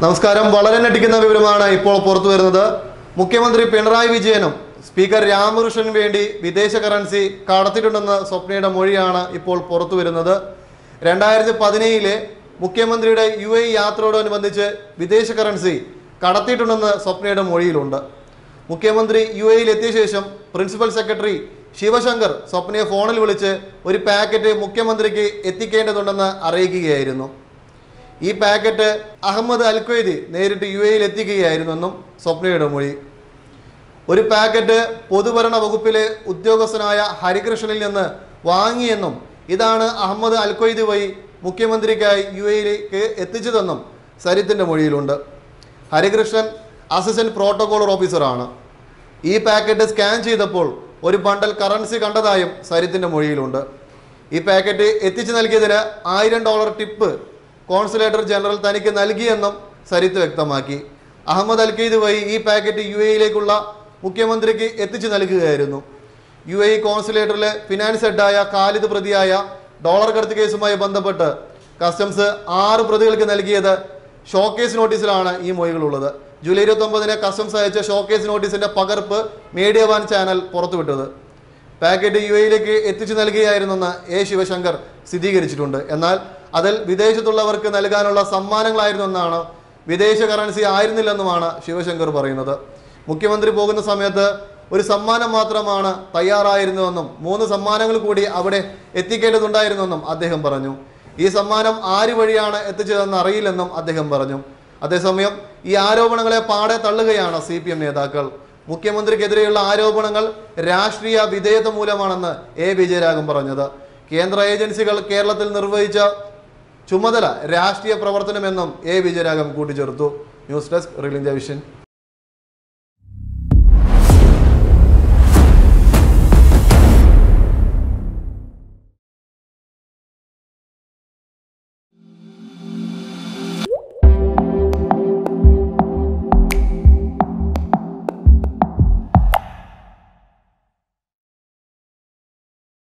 നമസ്കാരം. വളരെ ഞെട്ടിക്കുന്ന വിവരമാണ് ഇപ്പോൾ പുറത്തു വരുന്നത്. മുഖ്യമന്ത്രി പിണറായി വിജയനും സ്പീക്കർ രാമകൃഷ്ണനും വേണ്ടി വിദേശ കറൻസി കടത്തിയിട്ടുണ്ടെന്ന സ്വപ്നയുടെ മൊഴിയാണ് ഇപ്പോൾ പുറത്തു വരുന്നത്. രണ്ടായിരത്തി പതിനേഴിലെ മുഖ്യമന്ത്രിയുടെ യു എ യാത്രയോടനുബന്ധിച്ച് വിദേശ കറൻസി കടത്തിയിട്ടുണ്ടെന്ന് സ്വപ്നയുടെ മൊഴിയിലുണ്ട്. മുഖ്യമന്ത്രി യു എയിൽ എത്തിയ ശേഷം പ്രിൻസിപ്പൽ സെക്രട്ടറി ശിവശങ്കർ സ്വപ്നയെ ഫോണിൽ വിളിച്ച് ഒരു പാക്കറ്റ് മുഖ്യമന്ത്രിക്ക് എത്തിക്കേണ്ടതുണ്ടെന്ന് അറിയിക്കുകയായിരുന്നു. ഈ പാക്കറ്റ് അഹമ്മദ് അൽക്വൈദി നേരിട്ട് യു എയിൽ എത്തിക്കുകയായിരുന്നെന്നും സ്വപ്നയുടെ മൊഴി. ഒരു പാക്കറ്റ് പൊതുഭരണ വകുപ്പിലെ ഉദ്യോഗസ്ഥനായ ഹരികൃഷ്ണനിൽ നിന്ന് വാങ്ങിയെന്നും ഇതാണ് അഹമ്മദ് അൽക്വൈദി വഴി മുഖ്യമന്ത്രിക്കായി യു എയിലേക്ക് എത്തിച്ചതെന്നും സരിത്തിന്റെ മൊഴിയിലുണ്ട്. ഹരികൃഷ്ണൻ അസിസ്റ്റന്റ് പ്രോട്ടോകോളർ ഓഫീസറാണ്. ഈ പാക്കറ്റ് സ്കാൻ ചെയ്തപ്പോൾ ഒരു ബണ്ടൽ കറൻസി കണ്ടതായും സരിത്തിന്റെ മൊഴിയിലുണ്ട്. ഈ പാക്കറ്റ് എത്തിച്ചു നൽകിയതിന് ആയിരം ഡോളർ ടിപ്പ് കോൺസുലേറ്റർ ജനറൽ തനിക്ക് നൽകിയെന്നും സരിത്ത് വ്യക്തമാക്കി. അഹമ്മദ് അൽഖീദ് വഴി ഈ പാക്കറ്റ് യു എയിലേക്കുള്ള മുഖ്യമന്ത്രിക്ക് എത്തിച്ചു നൽകുകയായിരുന്നു. യു എ കോൺസുലേറ്ററിലെ ഫിനാൻസ് ഹെഡായ കാലിദ് പ്രതിയായ ഡോളർ കടത്ത് കേസുമായി ബന്ധപ്പെട്ട് കസ്റ്റംസ് ആറ് പ്രതികൾക്ക് നൽകിയത് ഷോക്കേസ് നോട്ടീസിലാണ് ഈ മൊഴികളുള്ളത്. ജൂലൈ ഇരുപത്തൊമ്പതിന് കസ്റ്റംസ് അയച്ച ഷോക്കേസ് നോട്ടീസിന്റെ പകർപ്പ് മീഡിയ വൺ ചാനൽ പുറത്തുവിട്ടത്. പാക്കറ്റ് യു എയിലേക്ക് എത്തിച്ചു നൽകുകയായിരുന്നെന്ന് എ ശിവശങ്കർ സ്ഥിരീകരിച്ചിട്ടുണ്ട്. എന്നാൽ അതിൽ വിദേശത്തുള്ളവർക്ക് നൽകാനുള്ള സമ്മാനങ്ങളായിരുന്നു എന്നാണ് വിദേശ കറൻസി ആയിരുന്നില്ലെന്നുമാണ് ശിവശങ്കർ പറയുന്നത്. മുഖ്യമന്ത്രി പോകുന്ന സമയത്ത് ഒരു സമ്മാനം മാത്രമാണ് തയ്യാറായിരുന്നുവെന്നും മൂന്ന് സമ്മാനങ്ങൾ കൂടി അവിടെ എത്തിക്കേണ്ടതുണ്ടായിരുന്നുവെന്നും അദ്ദേഹം പറഞ്ഞു. ഈ സമ്മാനം ആര് വഴിയാണ് എത്തിച്ചതെന്ന് അറിയില്ലെന്നും അദ്ദേഹം പറഞ്ഞു. അതേസമയം ഈ ആരോപണങ്ങളെ പാടെ തള്ളുകയാണ് സി പി എം നേതാക്കൾ. മുഖ്യമന്ത്രിക്കെതിരെയുള്ള ആരോപണങ്ങൾ രാഷ്ട്രീയ വിധേയത മൂലമാണെന്ന് എ. വിജയരാഘവൻ പറഞ്ഞത്. കേന്ദ്ര ഏജൻസികൾ കേരളത്തിൽ നിർവഹിച്ച ചുമതല രാഷ്ട്രീയ പ്രവർത്തനമെന്നും എ വിജയരാഘവൻ കൂട്ടിച്ചേർത്തു. ന്യൂസ് ഡെസ്ക് റിലിംഗ് വിഷൻ.